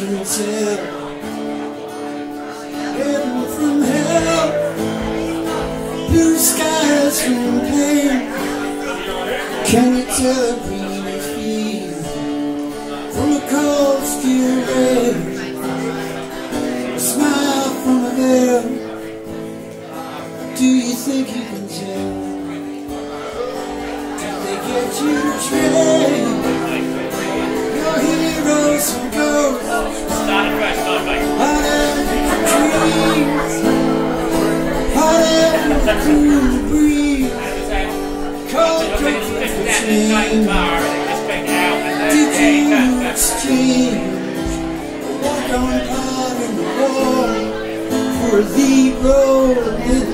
can tell Heaven from hell? Blue skies from pain Can you tell a really feel From a cold steel rain A smile from a veil Do you think you can tell? Did they get you trained pick it out in the wall for the role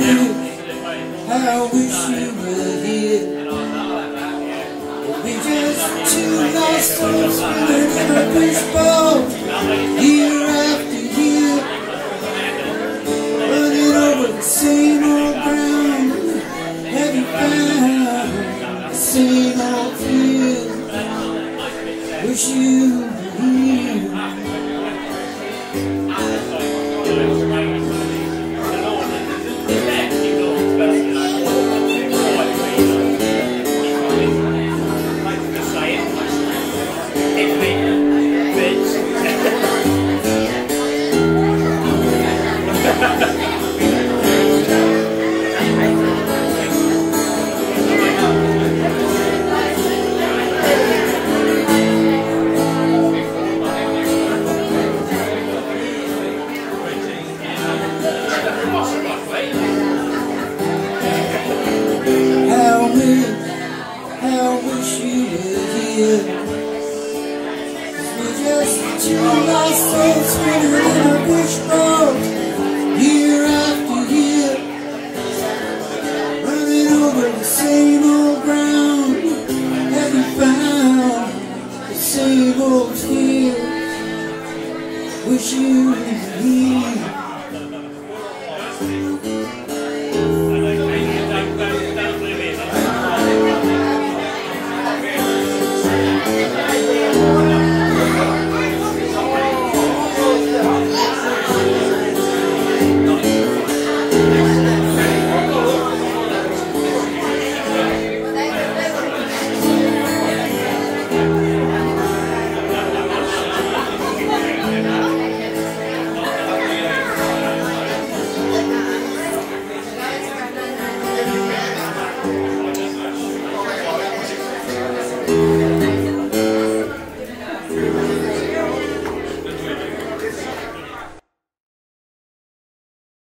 I wish you were here. We just two lost souls spinning in a fishbowl, year after year, running over the same We, how wish you were here. We just two lost souls spinning in a wishbowl, year after year, running over the same old ground. Have you found the same old field? Wish you were here.